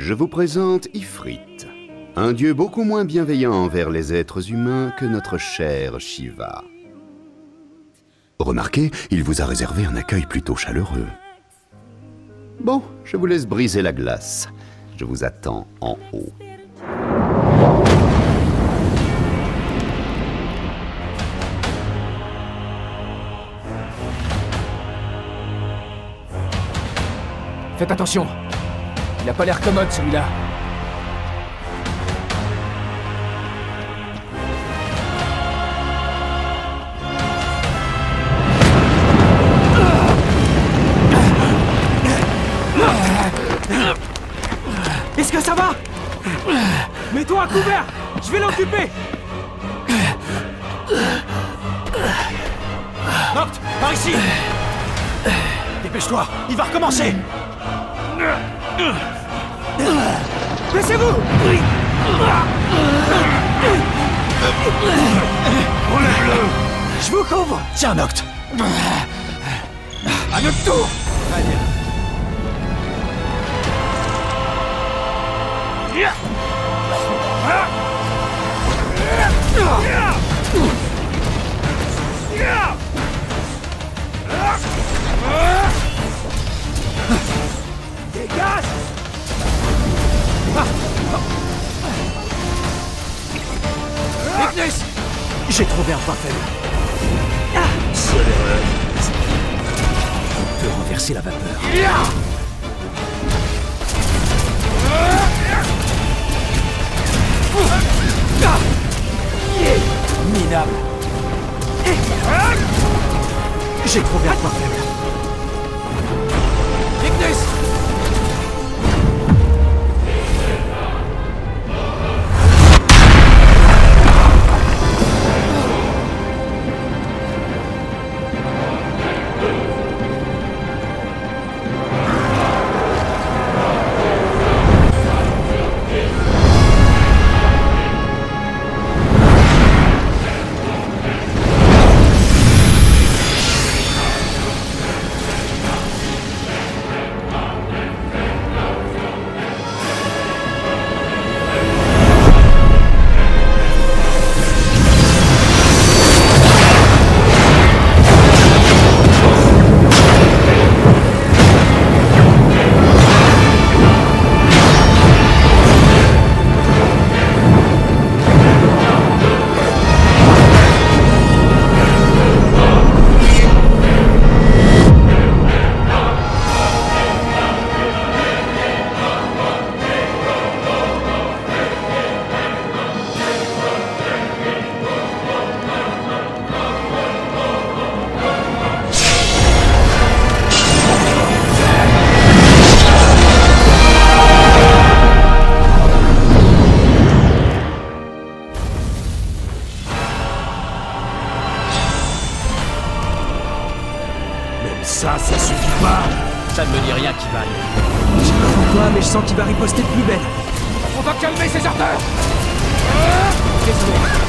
Je vous présente Ifrit, un dieu beaucoup moins bienveillant envers les êtres humains que notre cher Shiva. Remarquez, il vous a réservé un accueil plutôt chaleureux. Bon, je vous laisse briser la glace. Je vous attends en haut. Faites attention Il a pas l'air commode celui-là. Est-ce que ça va Mets-toi à couvert Je vais l'occuper Noct, par ici Dépêche-toi, il va recommencer Baissez-vous Relève-le. Je vous couvre. Tiens, Noct. À notre tour. Très J'ai trouvé un point faible. On peut renverser la vapeur. Minable. J'ai trouvé un point ça, ça suffit pas Ça ne me dit rien qui vaille. Je sais pas pourquoi, mais je sens qu'il va riposter de plus belle. On va calmer ses ardeurs Désolé.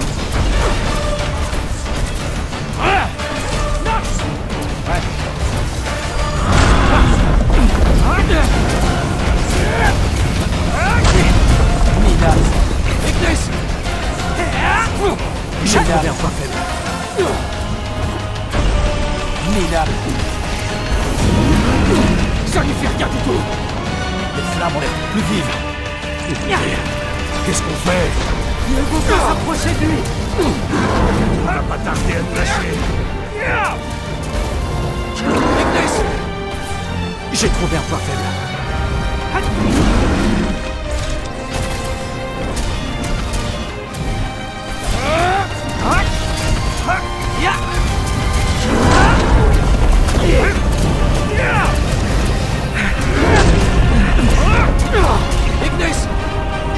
J'ai trouvé un point faible. Minable Ça lui fait rien du tout. Les flammes ont l'air plus vives. Qu'est-ce qu'on fait? Ne vous pas s'approcher de lui. On va pas tarder à nous lâcher. J'ai trouvé un point faible.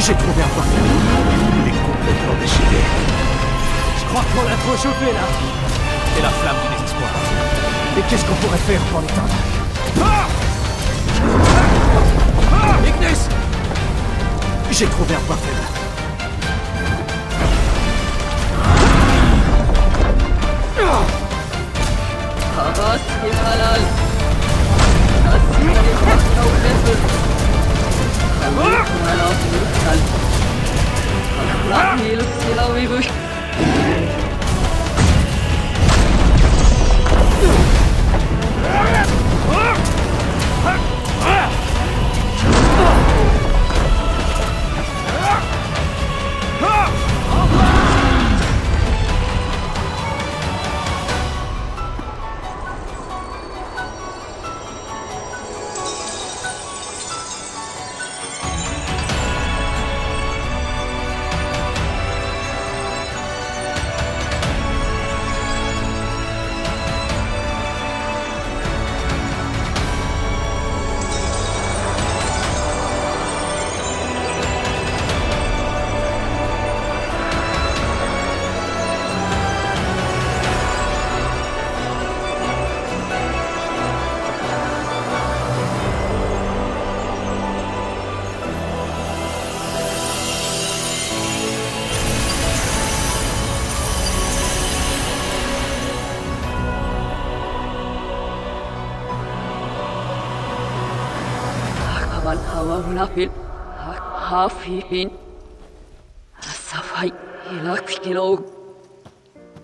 J'ai trouvé un parfum. Il est complètement déchiré. Je crois qu'on l'a trop chauffé là C'est la flamme du désespoir. Et qu'est-ce qu'on pourrait faire pour l'éteindre? Ignis J'ai trouvé un point faible. Kawan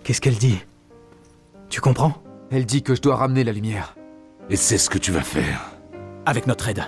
Qu'est-ce qu'elle dit? Tu comprends? Elle dit que je dois ramener la lumière. Et c'est ce que tu vas faire. Avec notre aide.